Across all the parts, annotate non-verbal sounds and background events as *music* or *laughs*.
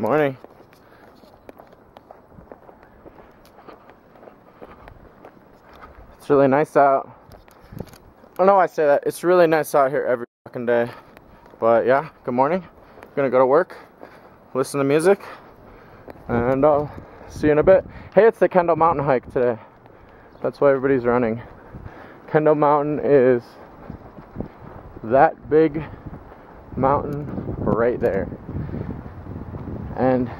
Morning. It's really nice out. I don't know why I say that. It's really nice out here every fucking day. But yeah, good morning. Gonna go to work, listen to music, and I'll see you in a bit. Hey, it's the Kendall Mountain hike today. That's why everybody's running. Kendall Mountain is that big mountain right there. And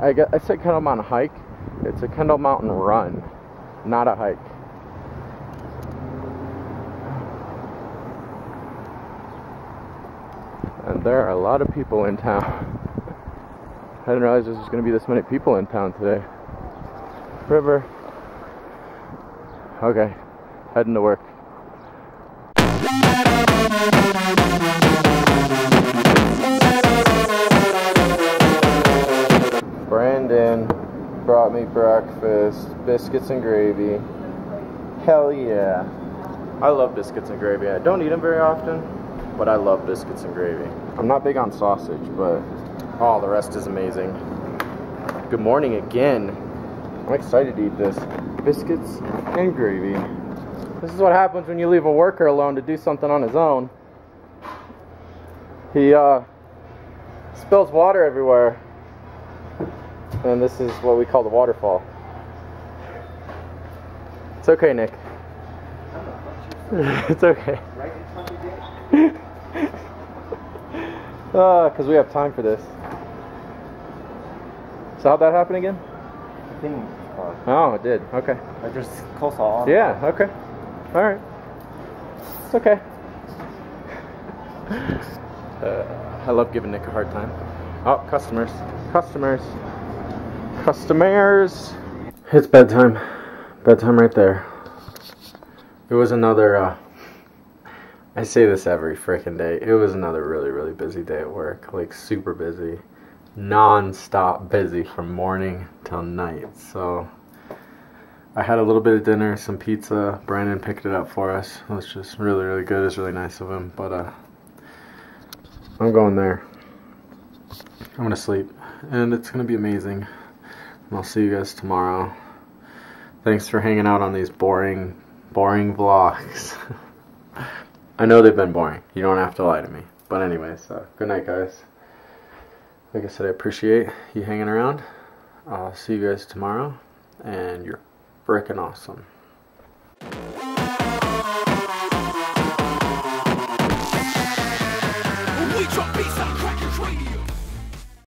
I, I said Kendall Mountain hike. It's a Kendall Mountain run, not a hike. And there are a lot of people in town. I didn't realize there was going to be this many people in town today. River. Okay, heading to work. Brought me breakfast, biscuits and gravy. Hell yeah. I love biscuits and gravy. I don't eat them very often, but I love biscuits and gravy. I'm not big on sausage, but oh, the rest is amazing. Good morning again. I'm excited to eat this. Biscuits and gravy. This is what happens when you leave a worker alone to do something on his own. He uh, spills water everywhere. And this is what we call the waterfall. It's okay, Nick. *laughs* it's okay. *laughs* Ah, because we have time for this. So how'd that happen again? I think uh, Oh, it did. Okay. I just coleslaw. Yeah, okay. All right. It's okay. Uh, I love giving Nick a hard time. Oh, customers. Customers. Customers. It's bedtime. Bedtime right there. It was another, uh, I say this every freaking day. It was another really, really busy day at work. Like, super busy. Non stop busy from morning till night. So, I had a little bit of dinner, some pizza. Brandon picked it up for us. It was just really, really good. It's really nice of him. But uh, I'm going there. I'm gonna sleep, and it's gonna be amazing. I'll see you guys tomorrow. Thanks for hanging out on these boring, boring vlogs. *laughs* I know they've been boring. You don't have to lie to me. But anyways, uh, good night, guys. Like I said, I appreciate you hanging around. I'll see you guys tomorrow, and you're freaking awesome.